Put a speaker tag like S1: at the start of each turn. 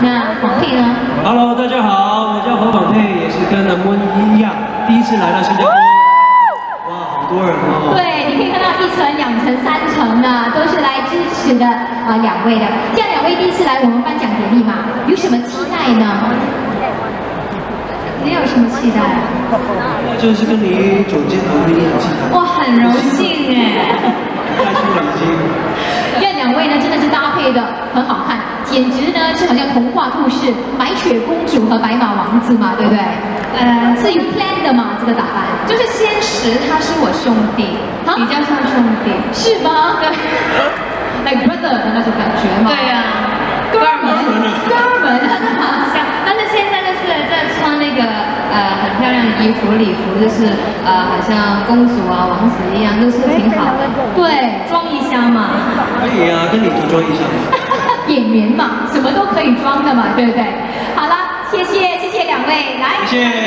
S1: 黄佩呢
S2: ？Hello，大家好，我叫何广佩，也是跟南温一样，第一次来到新加坡。哇，好多人哦。
S1: 对，你可以看到一层、两层、三层呢，都是来支持的啊、两位的。这样两位第一次来我们颁奖典礼嘛，有什么期待呢？你有什么期待？
S2: 那就是跟你久见合一很期待。
S1: 哇，很荣幸哎。
S2: 开心了已经。
S1: 这两位呢，真的是搭配的很好看，简直呢就好像童话故事，白雪公主和白马王子嘛，对不对？呃，是有 plan 的嘛，这个打扮
S3: 就是现实他是我兄弟，
S1: 啊
S3: 比较像兄弟。
S1: 是吗？对，like brother 的那种感觉嘛。
S3: 对呀、
S1: 哥们，哥们，很 好笑。
S3: 但是现在就是在穿那个呃很漂亮的衣服礼服，就是呃好像公主啊王子一样，都是挺好的。
S1: 对，
S3: 装一下嘛。
S2: 可以啊，跟你涂装一下。
S1: 演员嘛，什么都可以装的嘛，对不对？好了，谢谢，谢谢两位，来。